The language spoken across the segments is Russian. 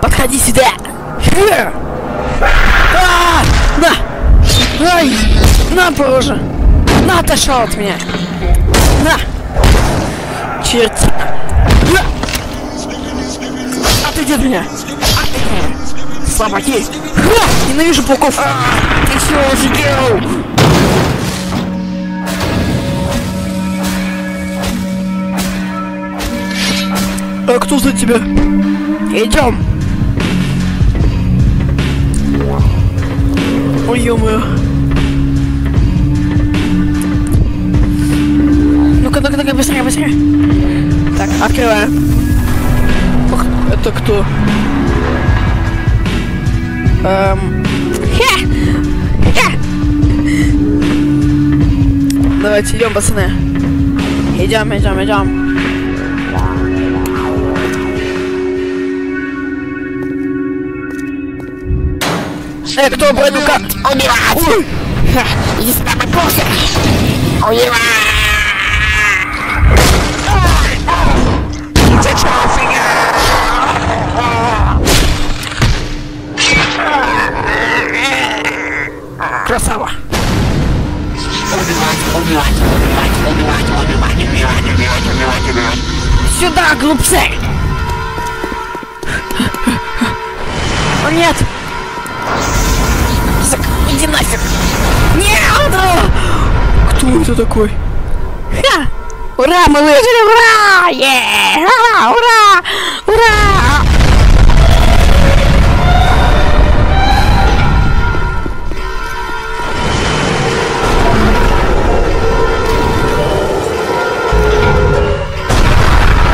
Подходи сюда! А! На! Ай! На, пороже! На, отошел от меня! На! Черт! На! Отойди от меня! Отойди! Слабаки! Ха! Ненавижу пауков! А, ты чего офигел? А кто за тебя? Идем! Ой, ё-моё. Ну-ка, ну-ка, ну-ка, быстрее, быстрее. Так, открываем. Ух, это кто? Эм... Хе! Хе! Давайте идем, пацаны. Идем, идем, идем. Кто бронюка? Убивать! Сюда, мой пуся! Убивать! Ты чё, Красава! Убивать, убивать, убивать, убивать, убивать, убивать, убивать, убивать, убивать. Сюда, глупцы! О, нет! Иди нафиг! Нет! Кто это такой? Ха! Ура, мы выжили! Ура! Е! Ура! Ура! Ура!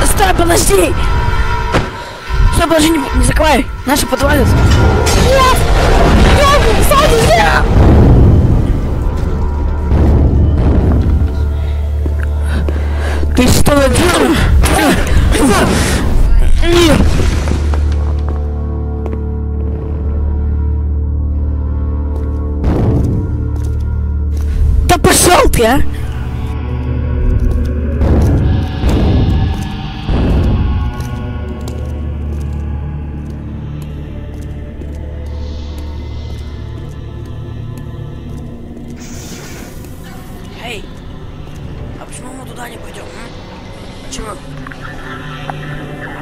Стой, подожди! Стой, подожди, не, не закрывай! Наши подвалят! Нет! Ты что наделал? Нет! Да пошел ты, а!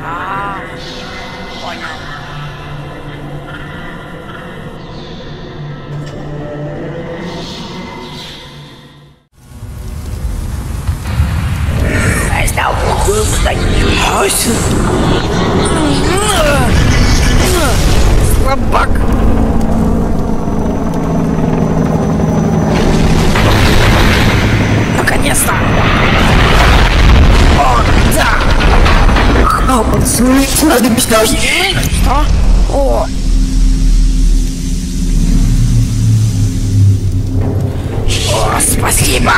А, понял. Стал встать. Собак. однажды без каждого. Что? О! О, спасибо!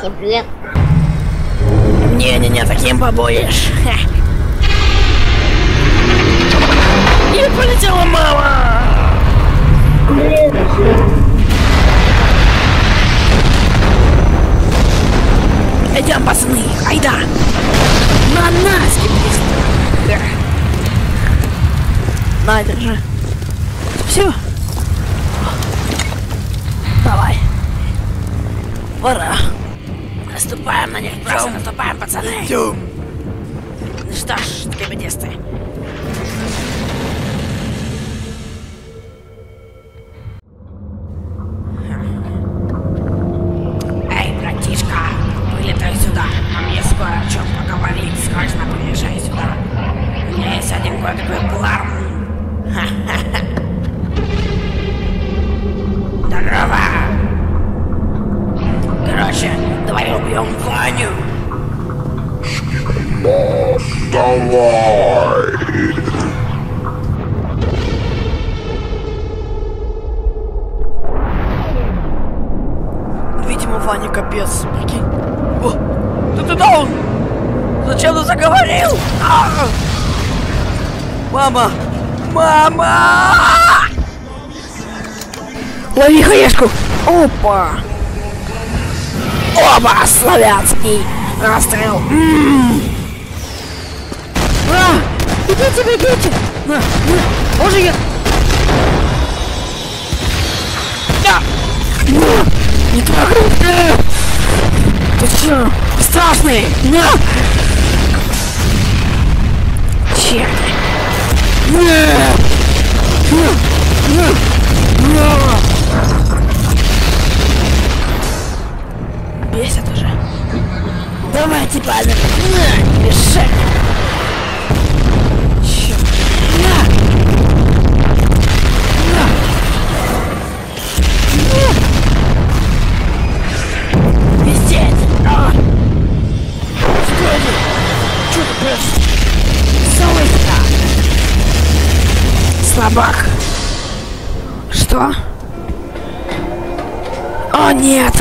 Тебе? Не-не-не, таким побоишь. И полетела мама! Блин. Идем, пацаны, айда! На нас, киприст! На, держи. Все. Давай. Пора. Наступаем на них, просто наступаем, пацаны. Идем. Ну что ж, кибедисты. Эй, Да ты да он? Зачем ты заговорил? А! Мама! Мама! Лови хаешку! Опа! Оба, славянский! Расстрел. М. А, бегите, бегите. На, на, Боже, я... Да. Не трогай. Страшный. Черт. На. На. На. На. Нет.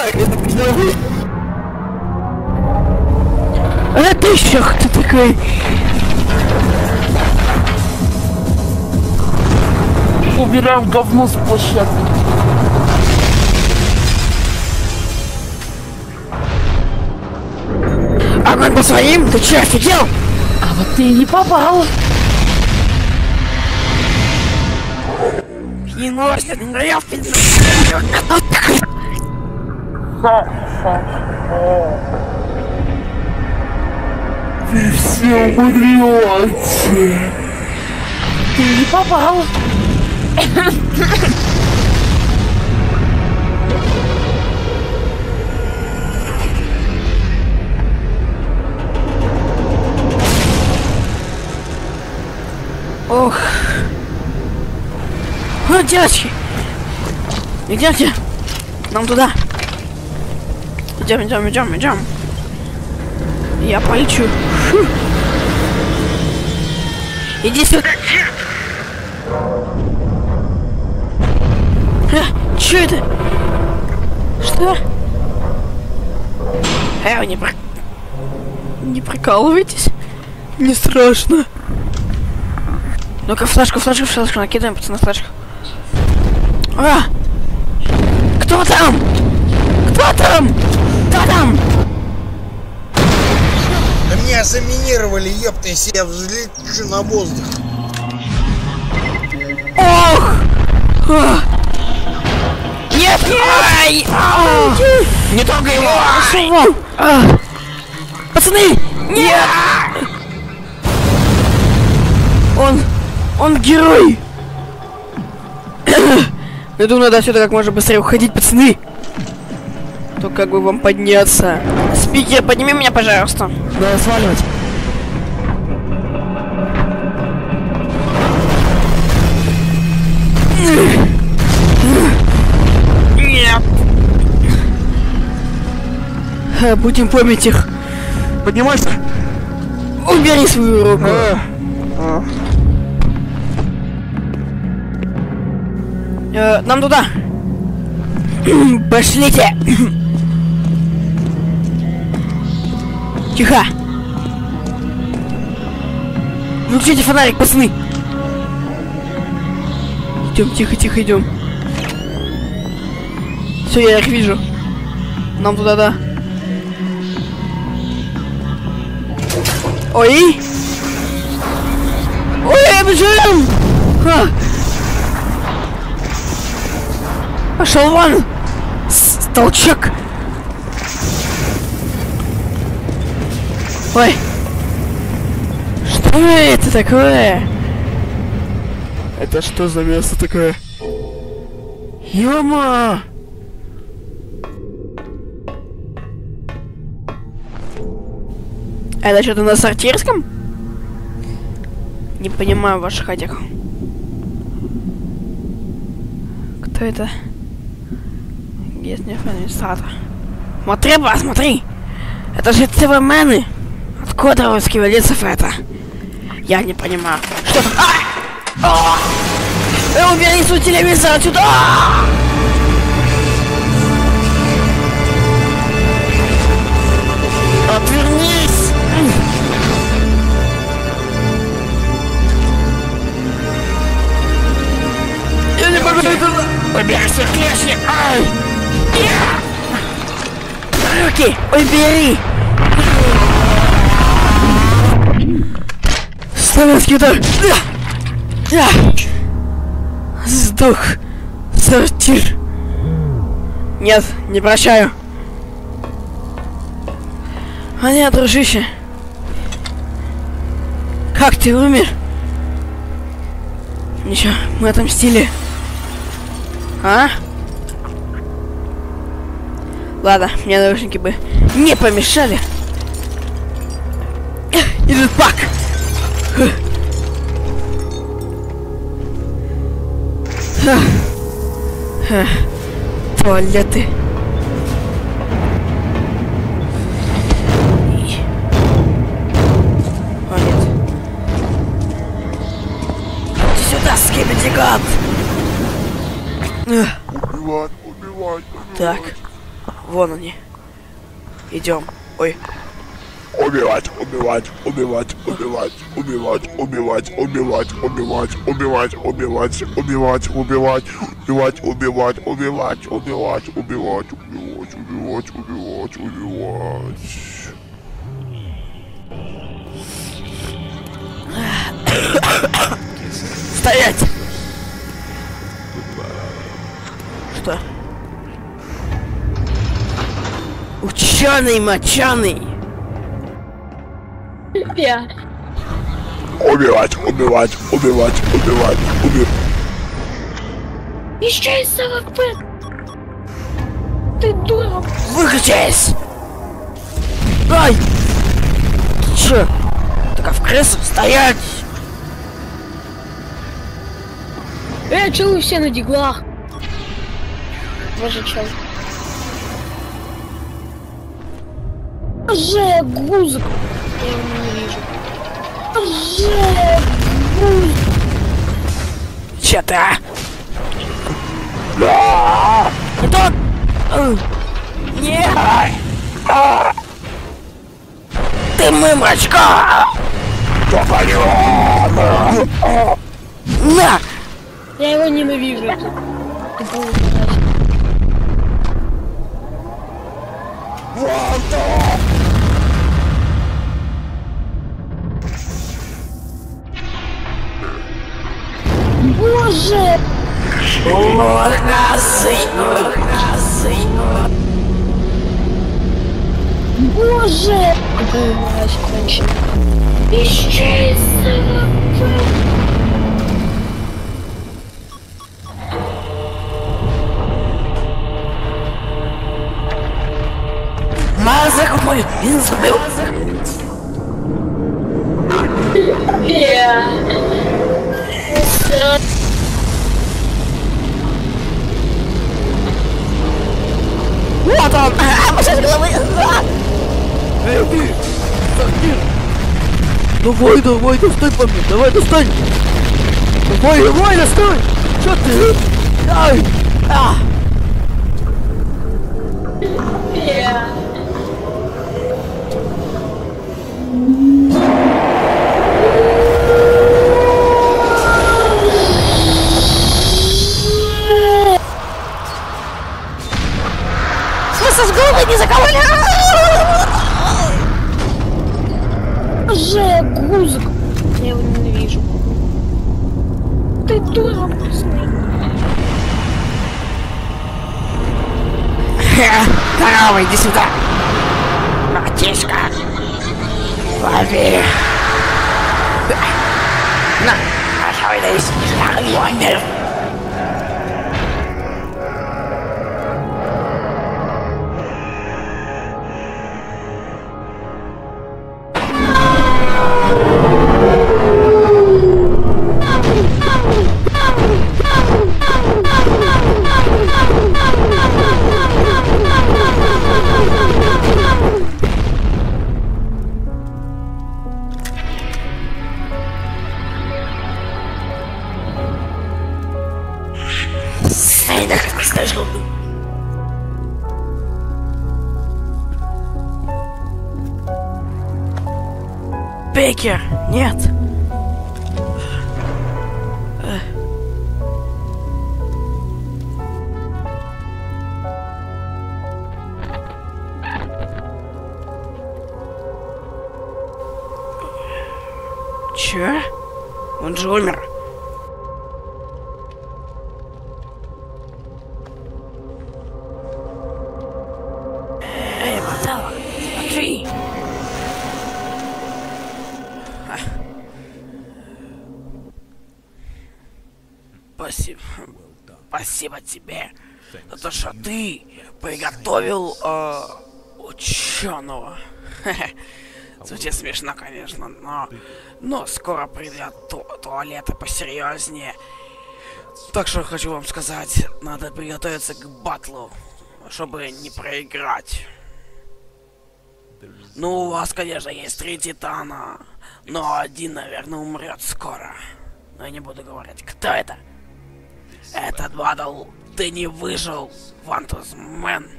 А ты еще кто такой? Убираем говно с площадки. Огонь по своим? Ты че, офигел? А вот ты и не попал. Не носит, не надоел, пиздец. Вы все умрете. Ты не попал. Ох. О, девочки. Идемте. Нам туда. Идем, идем, идем, идем. Я полечу. Фу. Иди сюда. А, чё это? Что? Э, вы не про... Не прикалывайтесь. Не страшно. Ну-ка, флешку, флешку, флешку, накидаем, пацаны, флешку. А! Кто там? Кто там? Кто там? Да меня заминировали, ёпта, если я взлечу на воздух. Ох! А! Нет! Ай! А! Не трогай его! А! Пацаны! Нет! Он... Он герой! Я думаю, надо отсюда как можно быстрее уходить, пацаны! то как бы вам подняться? Спики, подними меня, пожалуйста. Да сваливать. Э, будем помнить их. Поднимайся. Убери свою руку. А, а. Э, нам туда. Пошлите. Тихо. Выключите фонарик, пацаны. Идем, тихо, тихо, идем. Все, я их вижу. Нам туда, да. Ой! Ой, бежим! А! Пошел вон! С- Толчок! Ой! Что это такое? Это что за место такое? Ёма! Это что-то на сортирском? Не понимаю ваших этих. Кто это? Местный администратор. Смотри, посмотри! Это же ТВ-мены! Откуда русский валицев это? Я не понимаю. Что там? А! Э, Убери свой телевизор отсюда! А! Отвернись! Я не могу это... Уберись, клешни! Ай! Руки! Убери! Славянский удар! Да! Да! Сдох! Сортир! Нет, не прощаю. А нет, дружище. Как ты умер? Ничего, мы отомстили. А? Ладно, мне наушники бы не помешали. Идет пак. Туалеты. Сюда, скибидигат! Убивать, убивать, Так, вон они. Идем. Ой, убивать, убивать, убивать, убивать, убивать, убивать, убивать, убивать, убивать, убивать, убивать, убивать, убивать, убивать, убивать, убивать, убивать, убивать, убивать, убивать, убивать. стоять! Что? Ученый мочаный! Убивать, убивать, убивать, убивать, убивать. Езжай с АВП! Ты дура! Выключись! Ай! Ты чё? Только в кресло стоять! Э, чё вы все на диглах? Боже, чел. Же, гузик! Я его не вижу. Же, гузик! Че ты, а? Не тот! Э, Нет! Ты мымочка! На! Я его ненавижу. Боже! Можно сынок. Боже! Вылазь, кончик. Исчезь, сынок. Мазок мой, пизду. Yeah. Вот он! А, машина головы! А! Эй, ты! Сортир! Давай, давай, достань по мне! Давай, достань! Давай, давай, достань! Что ты? Ай! А! Не заковали! Же, гузик. Я его ненавижу. Ты доблестный. Здорово, иди сюда. Братишка. Лови. На, пожалуйста, старый вампир. Ай, скажу. Бекер! Нет! Чё? Он же умер. Спасибо. Спасибо тебе за то, что ты приготовил э, ученого. Звучит смешно, конечно, но, но скоро придет ту туалеты посерьезнее. Так что хочу вам сказать, надо приготовиться к батлу, чтобы не проиграть. Ну, у вас, конечно, есть три титана, но один, наверное, умрет скоро. Но я не буду говорить, кто это. Этот батл ты не выжил, Вантус Мэн.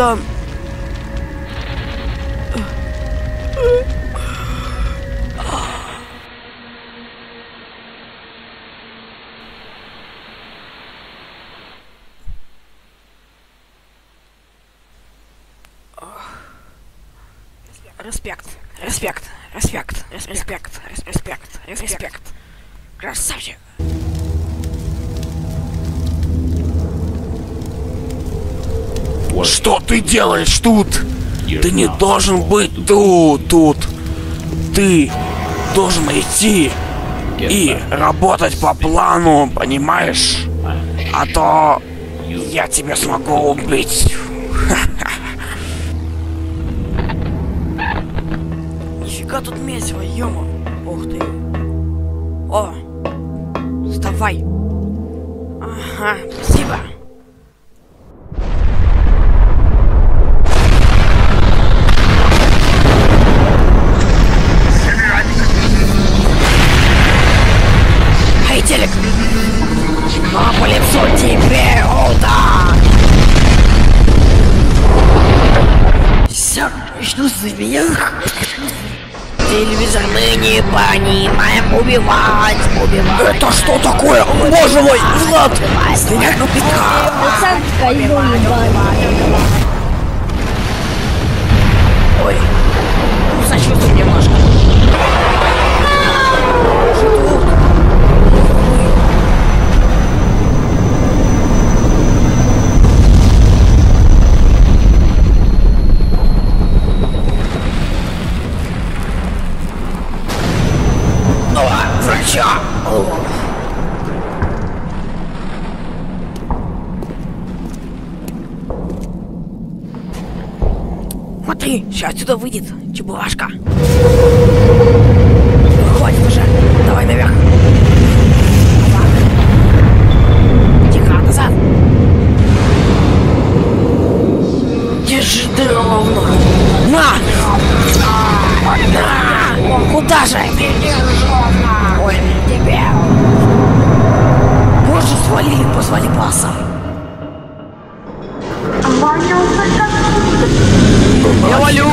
Эй, Титан! Респект, респект, респект, респект, респект, респект. Красавчик. Что ты делаешь тут? Ты не должен быть тут, тут. Ты должен идти и работать по плану, понимаешь? А то я тебя смогу убить. Нифига тут месиво, ёма. Ух ты. О, вставай. Ага, спасибо. Не понимаем убивать, убивать. Это что такое? Боже мой, Влад! Меня козёл ебаный. Ой, ну сочувствуй немножко. Отсюда выйдет чебурашка. Выходит уже. Давай наверх. Тихо, назад. Держи ты ровно. На! На! Куда же? Ой, тебе. Боже, свали, позвали баса. Я валю.